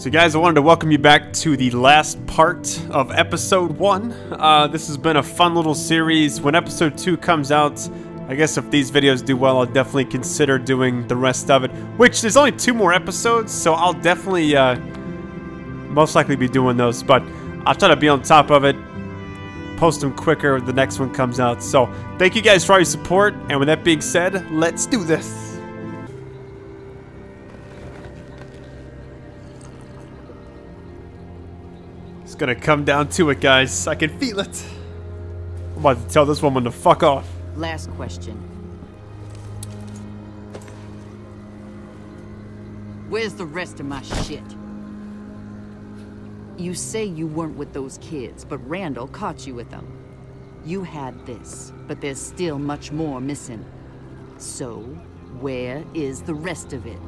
So guys, I wanted to welcome you back to the last part of episode 1. Uh, this has been a fun little series. When episode 2 comes out, I guess if these videos do well, I'll definitely consider doing the rest of it. Which, there's only two more episodes, so I'll definitely, uh, most likely be doing those. But I'll try to be on top of it, post them quicker when the next one comes out. So, thank you guys for all your support, and with that being said, let's do this. It's gonna come down to it, guys. I can feel it. I'm about to tell this woman to fuck off. Last question. Where's the rest of my shit? You say you weren't with those kids, but Randall caught you with them. You had this, but there's still much more missing. So, where is the rest of it?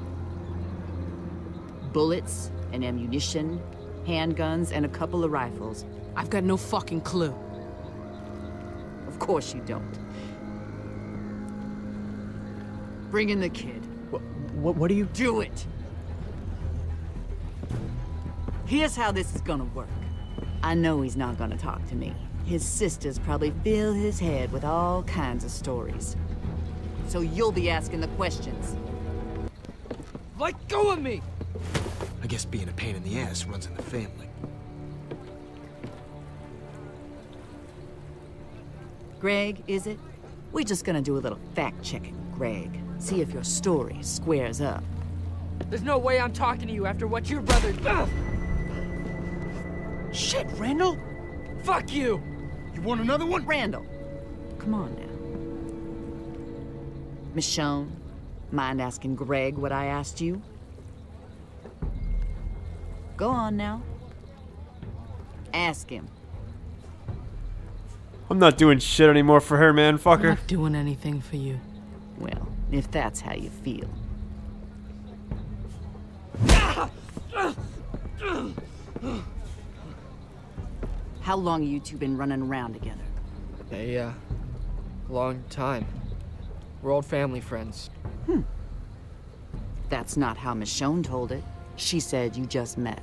Bullets and ammunition, handguns, and a couple of rifles. I've got no fucking clue. Of course you don't. Bring in the kid. What, what are you... Do it! Here's how this is gonna work. I know he's not gonna talk to me. His sisters probably fill his head with all kinds of stories. So you'll be asking the questions. Let go of me! I guess being a pain in the ass runs in the family. Greg, is it? We're just gonna do a little fact-checking, Greg. See if your story squares up. There's no way I'm talking to you after what your brother... Ugh! Shit, Randall! Fuck you! You want another one? Randall, come on now. Michonne, mind asking Greg what I asked you? Go on now. Ask him. I'm not doing shit anymore for her, man. Fuck I'm her. not doing anything for you. Well, if that's how you feel. How long you two been running around together? A, uh, long time. We're old family friends. Hmm. That's not how Michonne told it. She said you just met.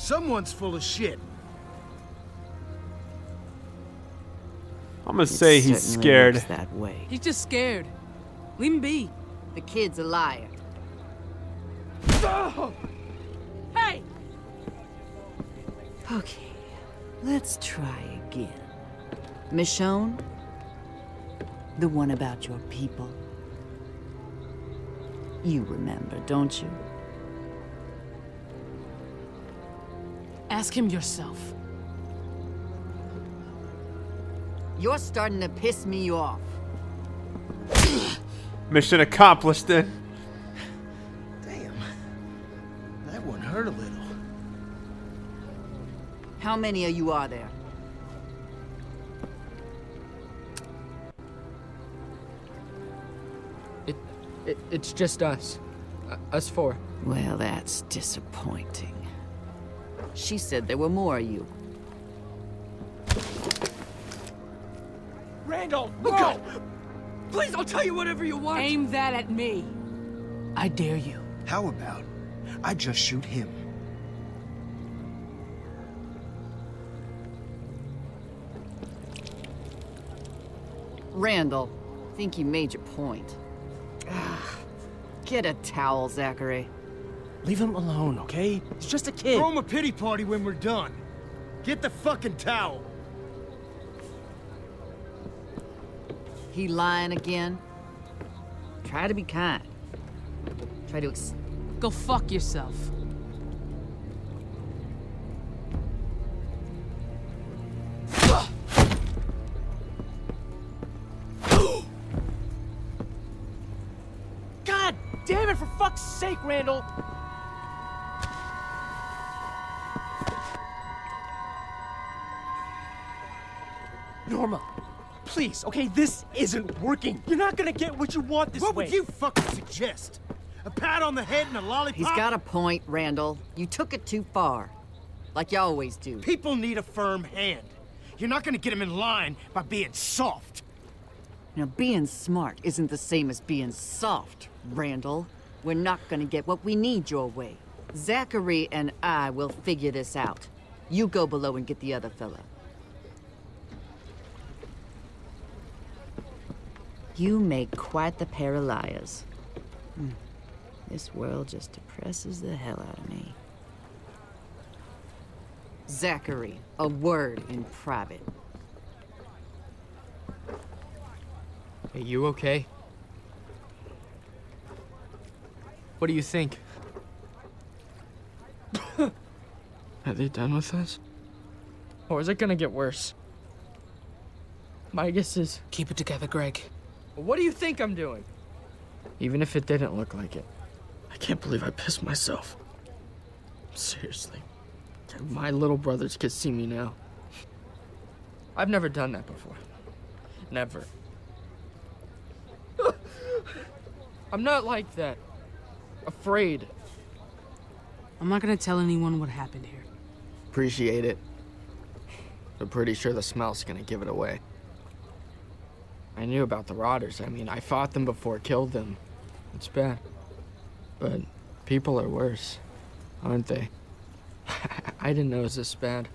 Someone's full of shit. I'm gonna It say he's scared. looks that way. He's just scared. Leave him be. The kid's a liar. Oh! Hey! Okay, let's try again. Michonne? The one about your people. You remember, don't you? Ask him yourself. You're starting to piss me off. Mission accomplished then. Damn. That one hurt a little. How many of you are there? It, it it's just us. Uh, us four. Well, that's disappointing. She said there were more of you. Randall, look out! Please, I'll tell you whatever you want. Aim that at me. I dare you. How about I just shoot him? Randall, I think you made your point. Ah, Get a towel, Zachary. Leave him alone, okay? He's just a kid. Throw him a pity party when we're done. Get the fucking towel. He lying again? Try to be kind. Try to ex- Go fuck yourself. God damn it, for fuck's sake, Randall! Norma, please, okay, this isn't working. You're not gonna get what you want this What way. What would you fucking suggest? A pat on the head and a lollipop? He's got a point, Randall. You took it too far. Like you always do. People need a firm hand. You're not gonna get them in line by being soft. Now, being smart isn't the same as being soft, Randall. We're not gonna get what we need your way. Zachary and I will figure this out. You go below and get the other fella. You make quite the pair of liars. Hmm. This world just depresses the hell out of me. Zachary, a word in private. Hey, you okay? What do you think? Are they done with us? Or is it gonna get worse? My guess is... Keep it together, Greg. What do you think I'm doing? Even if it didn't look like it. I can't believe I pissed myself. Seriously. My little brothers could see me now. I've never done that before. Never. I'm not like that. Afraid. I'm not gonna tell anyone what happened here. Appreciate it. I'm pretty sure the smell's gonna give it away. I knew about the Rotters. I mean, I fought them before, killed them. It's bad. But people are worse, aren't they? I didn't know it was this bad.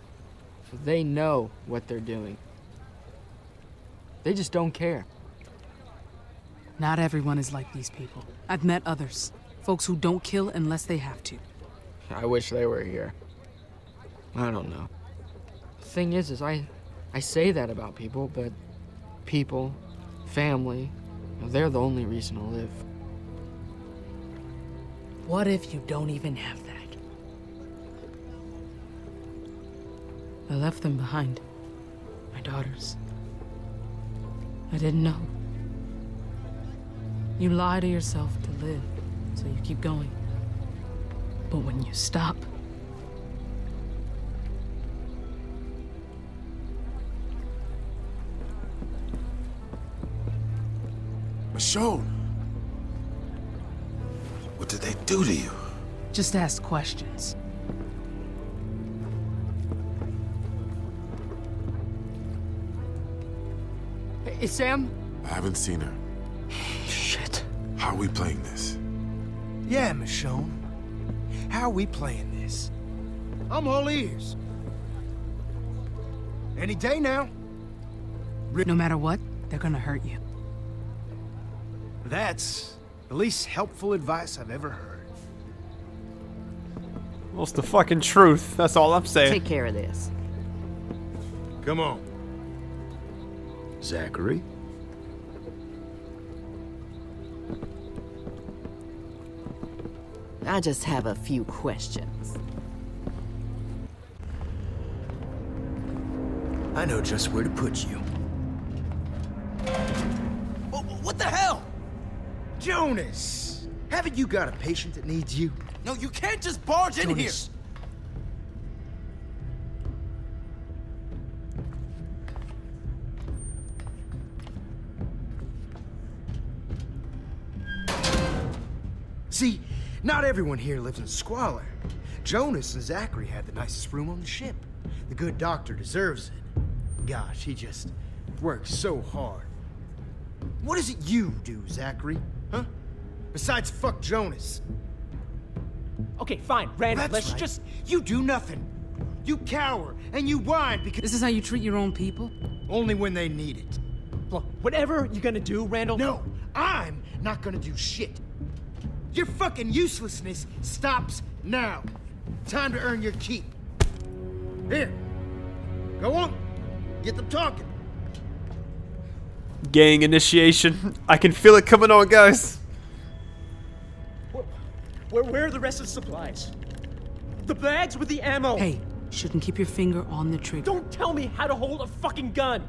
They know what they're doing. They just don't care. Not everyone is like these people. I've met others. Folks who don't kill unless they have to. I wish they were here. I don't know. The thing is, is I, I say that about people, but people, family, they're the only reason to live. What if you don't even have that? I left them behind. My daughters. I didn't know. You lie to yourself to live, so you keep going. But when you stop, Michonne! What did they do to you? just ask questions. Hey, Sam? I haven't seen her. Shit. How are we playing this? Yeah, Michonne. How are we playing this? I'm all ears. Any day now. No matter what, they're gonna hurt you. That's the least helpful advice I've ever heard. Well, it's the fucking truth. That's all I'm saying. Take care of this. Come on. Zachary? I just have a few questions. I know just where to put you. Jonas! Haven't you got a patient that needs you? No, you can't just barge in here. See, not everyone here lives in squalor. Jonas and Zachary had the nicest room on the ship. The good doctor deserves it. Gosh, he just works so hard. What is it you do, Zachary? Huh? Besides fuck Jonas. Okay, fine, Randall, That's let's right. just... You do nothing. You cower and you whine because This is how you treat your own people? only when they need it. Look, whatever you're gonna do, Randall... No, I'm not gonna do shit. Your fucking uselessness stops now. Time to earn your keep. Here. Go on. Get them talking. Gang initiation. I can feel it coming on, guys. Where, where are the rest of the supplies? The bags with the ammo! Hey, shouldn't keep your finger on the trigger. Don't tell me how to hold a fucking gun!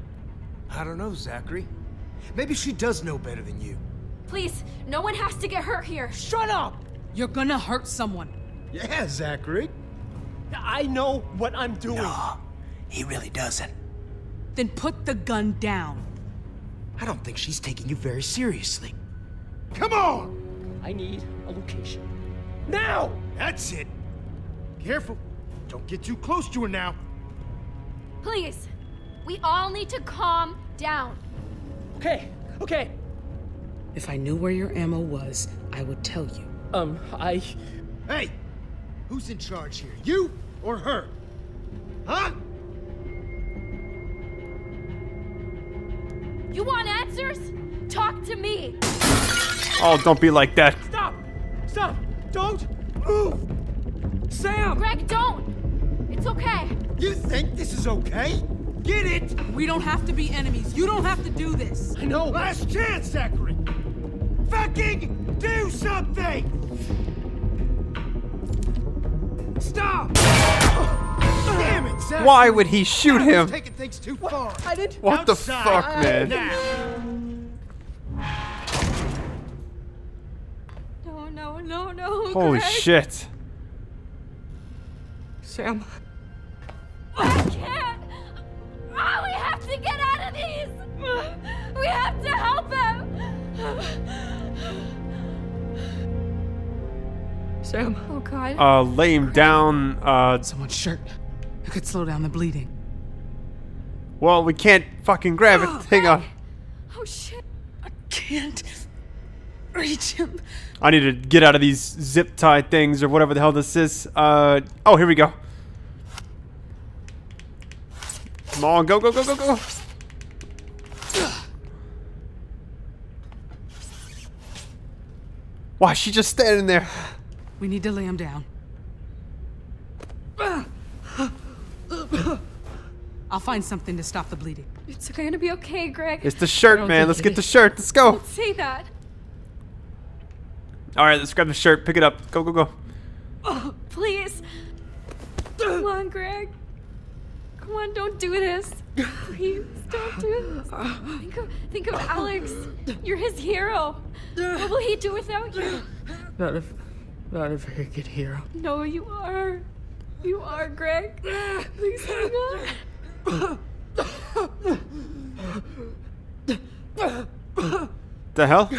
I don't know, Zachary. Maybe she does know better than you. Please, no one has to get hurt here. Shut up! You're gonna hurt someone. Yeah, Zachary. I know what I'm doing. he really doesn't. Then put the gun down. I don't think she's taking you very seriously. Come on! I need a location. Now! That's it. Careful. Don't get too close to her now. Please, we all need to calm down. Okay, okay. If I knew where your ammo was, I would tell you. Um, I... Hey! Who's in charge here? You or her? Huh? To me. Oh, don't be like that. Stop! Stop! Don't move! Sam! Greg, don't. It's okay. You think this is okay? Get it? We don't have to be enemies. You don't have to do this. I know. Last chance, Zachary. Fucking do something! Stop! Damn it, Zachary! Why would he shoot him? taking things too far. I didn't. What the fuck, man? Now. No, no, no, no. Holy Greg. shit. Sam, I can't. Oh, we have to get out of these. We have to help him. Sam, Oh God. Uh, lay him down. Uh, Someone's shirt. It could slow down the bleeding. well, we can't fucking grab it. Hang on. oh shit. I can't reach him. I need to get out of these zip tie things or whatever the hell this is. Uh, oh, here we go. Come on, go, go, go, go, go. Why is she just standing there? We need to lay him down. I'll find something to stop the bleeding. It's gonna be okay, Greg. It's the shirt, man. Let's it get the shirt. Let's go. Don't Say that. All right, let's grab the shirt. Pick it up. Go, go, go. Oh, Please. Come on, Greg. Come on, don't do this. Please, don't do this. Think of, think of Alex. You're his hero. What will he do without you? not a, not a very good hero. No, you are. You are, Greg. Please hang on. The hell?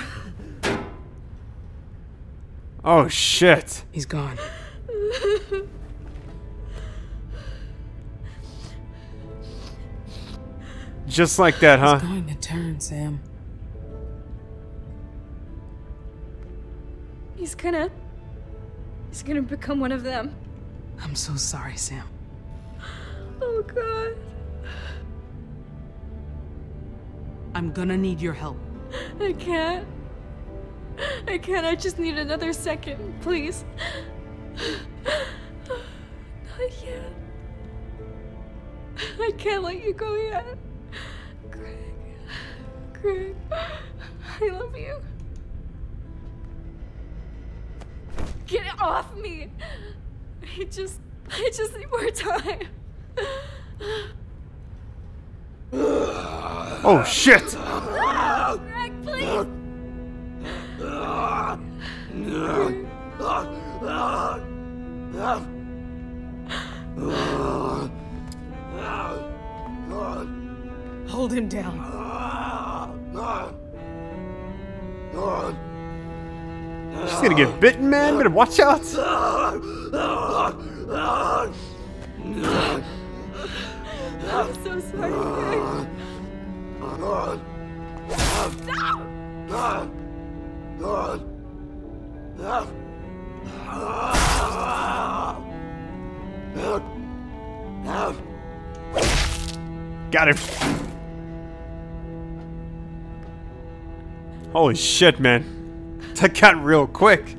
Oh shit. He's gone. Just like that, huh? He's going to turn, Sam. He's gonna. He's gonna become one of them. I'm so sorry, Sam. Oh, God. I'm gonna need your help. I can't. I can't. I just need another second, please. Not yet. I can't let you go yet. Greg. Greg. I love you. Get off me. I just. I just need more time. Oh shit. Greg, please. Hold him down. She's gonna get bitten, man. Better watch out. I'm so sorry, Greg. Got him. Holy shit, man. That got real quick.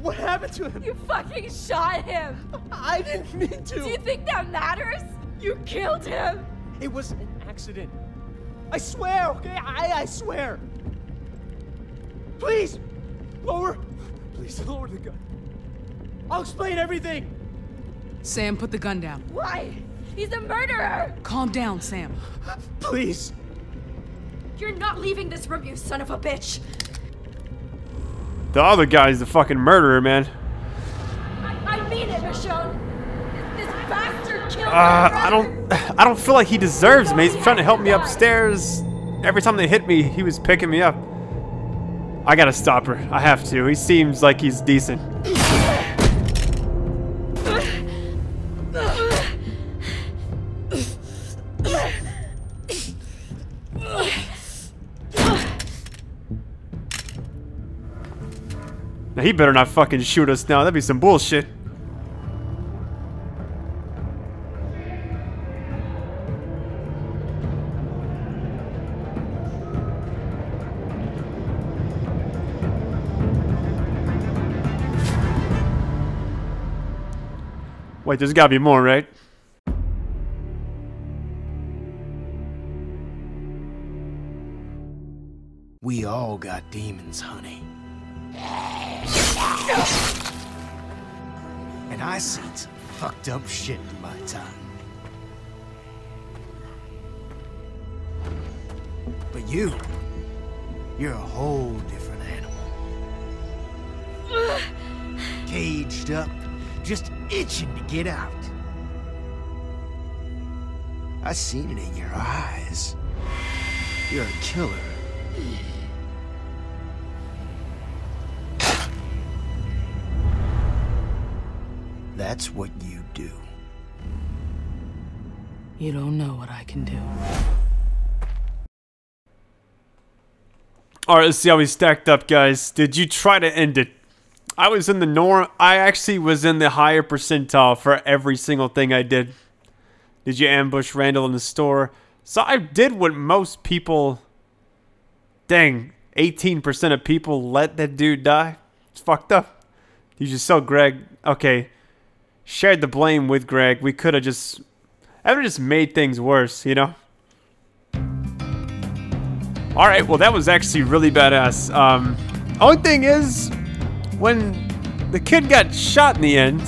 What happened to him? You fucking shot him. I didn't mean to! Do you think that matters? You killed him. It was an accident. I swear, okay? I I swear. Please, lower. Please lower the gun. I'll explain everything. Sam, put the gun down. Why? He's a murderer. Calm down, Sam. Please. You're not leaving this room, you son of a bitch. The other guy's the fucking murderer, man. I, I mean it, Michonne. This, this bastard killed Uh, I don't, I don't feel like he deserves me. He's trying to help me upstairs. every time they hit me, he was picking me up. I gotta stop her. I have to. He seems like he's decent. Now he better not fucking shoot us now. That'd be some bullshit. Wait, there's gotta be more, right? We all got demons, honey. And I seen some fucked up shit in my time. But you, you're a whole different animal. Caged up, just itching to get out. I seen it in your eyes. You're a killer. That's what you do. You don't know what I can do. Alright, let's see how we stacked up, guys. Did you try to end it? I was in the norm. I actually was in the higher percentile for every single thing I did. Did you ambush Randall in the store? So I did what most people. Dang, 18% of people let that dude die. It's fucked up. You just saw Greg. Okay, shared the blame with Greg. We could have just. I would have just made things worse, you know? Alright, well, that was actually really badass. Um, only thing is, when the kid got shot in the end,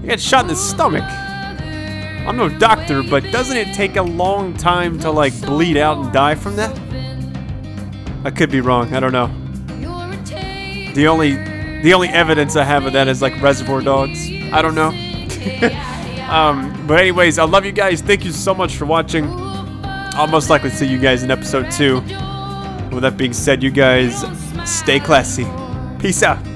he got shot in the stomach. I'm no doctor, but doesn't it take a long time to, like, bleed out and die from that? I could be wrong. I don't know. The only the only evidence I have of that is like Reservoir Dogs. I don't know. um, but anyways, I love you guys. Thank you so much for watching. I'll most likely see you guys in episode two. With that being said, you guys stay classy. Peace out.